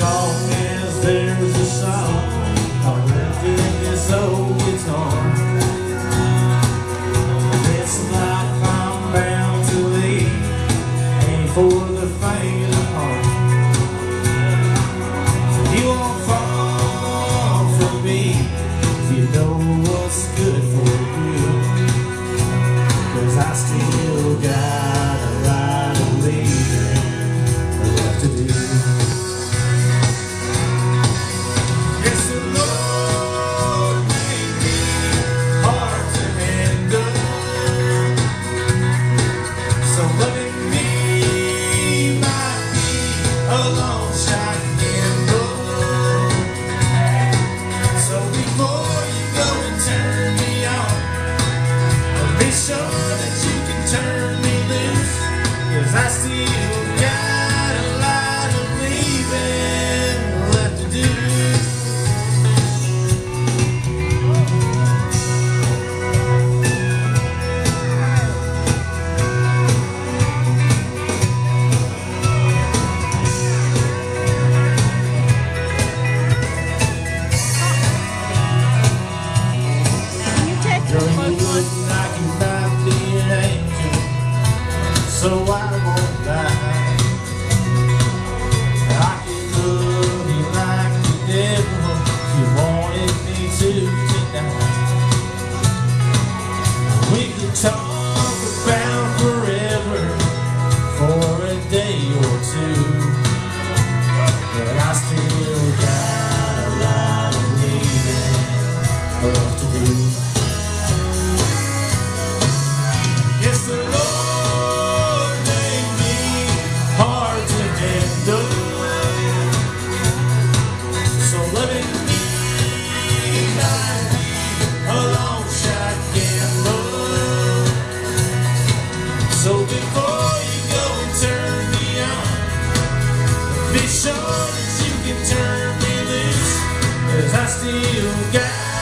call me. so I won't die. I can love you like the devil you wanted me to tonight. We could talk about forever for a day or two. Sure that you can turn me loose, cause I still got.